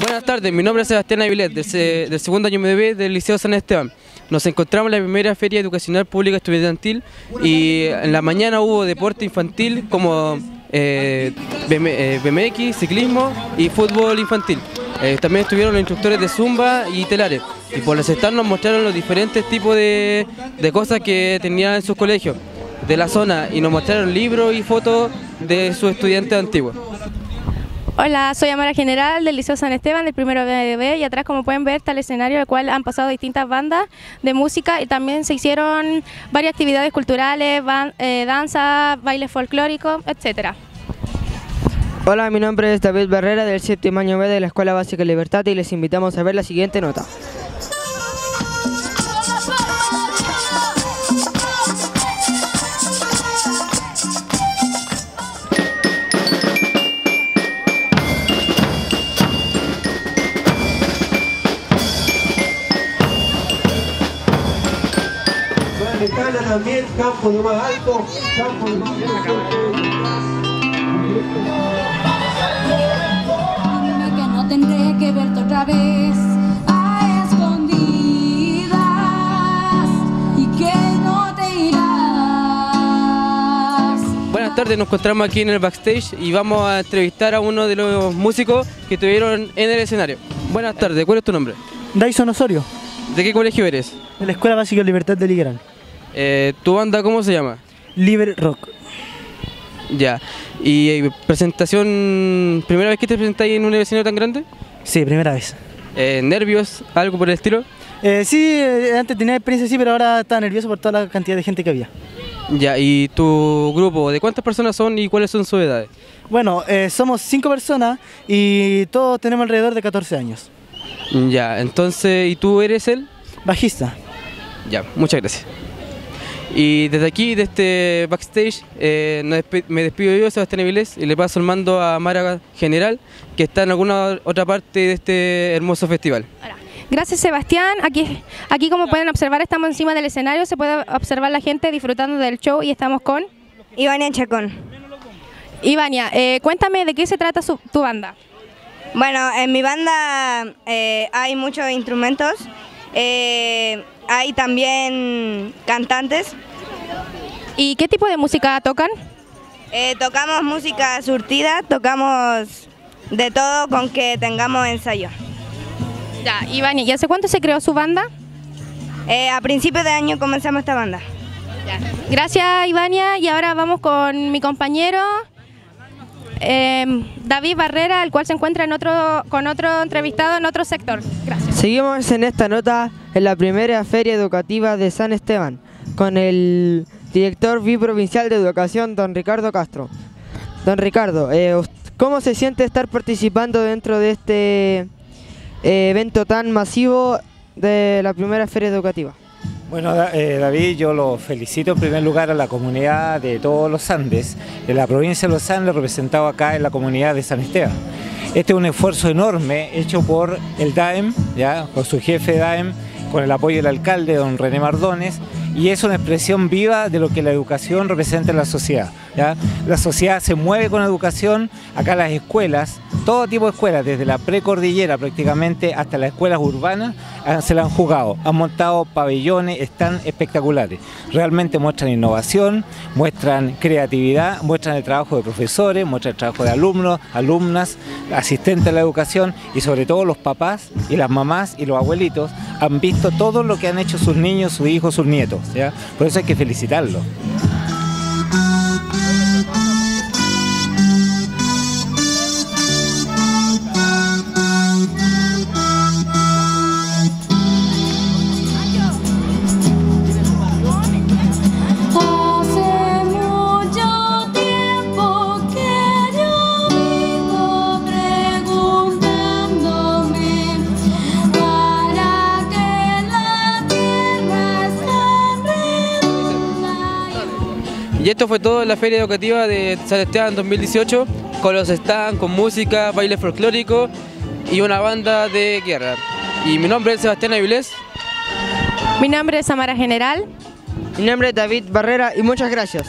Buenas tardes, mi nombre es Sebastián Avilet, del, se- del segundo año MDB del Liceo San Esteban. Nos encontramos en la primera Feria Educacional Pública Estudiantil y en la mañana hubo deporte infantil como eh, BM eh, BMX, ciclismo y fútbol infantil. Eh, también estuvieron los instructores de Zumba y Telares. Y por los stands nos mostraron los diferentes tipos de, de cosas que tenían en sus colegios de la zona y nos mostraron libros y fotos de sus estudiantes antiguos. Hola, soy Amara General del Liceo San Esteban, del primero BDB, y atrás como pueden ver está el escenario al cual han pasado distintas bandas de música y también se hicieron varias actividades culturales, eh, danza, baile folclórico, etcétera. Hola, mi nombre es David Barrera del séptimo año B de la Escuela Básica Libertad y les invitamos a ver la siguiente nota. Sudamericana también, campo de más alto, campo de más alto. Dime que no tendré que verte otra vez a escondidas y que no te irás. Buenas tardes, nos encontramos aquí en el backstage y vamos a entrevistar a uno de los músicos que estuvieron en el escenario. Buenas tardes, ¿cuál es tu nombre? Dyson Osorio, ¿De qué colegio eres? de la Escuela Básica Libertad de Liguerán. Eh, ¿Tu banda cómo se llama? Liber Rock. Ya. ¿Y eh, presentación, primera vez que te presentáis en un escenario tan grande? Sí, primera vez. Eh, ¿Nervios? ¿Algo por el estilo? Sí, antes tenía experiencia sí, pero ahora estaba nervioso por toda la cantidad de gente que había. Ya, ¿y tu grupo? ¿De cuántas personas son y cuáles son sus edades? Bueno, somos cinco personas y todos tenemos alrededor de 14 años. Ya, entonces, ¿y tú eres el? Bajista. Ya, muchas gracias. Y desde aquí, de este backstage, eh, me despido yo, Sebastián Avilés, y le paso el mando a Mara General, que está en alguna otra parte de este hermoso festival. Gracias Sebastián, aquí, aquí como pueden observar estamos encima del escenario, se puede observar la gente disfrutando del show y estamos con Ivania Chacón. Ivania. Eh, cuéntame de qué se trata su- tu banda. Bueno, en mi banda eh, hay muchos instrumentos, eh, hay también cantantes, ¿Y qué tipo de música tocan? eh, tocamos música surtida, tocamos de todo con que tengamos ensayo. Ya, Ivania, ¿y hace cuánto se creó su banda? Eh, a principios de año comenzamos esta banda. Gracias, Ivania. Y ahora vamos con mi compañero eh, David Barrera, el cual se encuentra en otro, con otro entrevistado en otro sector. Gracias. Seguimos en esta nota en la primera Feria Educativa de San Esteban con el director biprovincial de Educación, don Ricardo Castro. Don Ricardo, eh, ¿cómo se siente estar participando dentro de este eh, evento tan masivo de la primera Feria Educativa? Bueno, eh, David, yo lo felicito en primer lugar a la comunidad de todos los Andes, de la provincia de los Andes, representado acá en la comunidad de San Esteban. Este es un esfuerzo enorme hecho por el DAEM, ¿ya? con su jefe DAEM, con el apoyo del alcalde, don René Mardones, y es una expresión viva de lo que la educación representa en la sociedad. La sociedad se mueve con educación, acá las escuelas, todo tipo de escuelas, desde la precordillera prácticamente hasta las escuelas urbanas, ah, se la han jugado, han montado pabellones, están espectaculares. Realmente muestran innovación, muestran creatividad, muestran el trabajo de profesores, muestran el trabajo de alumnos, alumnas, asistentes a la educación y sobre todo los papás y las mamás y los abuelitos han visto todo lo que han hecho sus niños, sus hijos, sus nietos. ¿ya? Por eso hay que felicitarlos. Y esto fue todo en la Feria Educativa de San Esteban 2018, con los stands, con música, baile folclórico y una banda de guerra. Y mi nombre es Sebastián Avilés. Mi nombre es Amara General. Mi nombre es David Barrera y muchas gracias.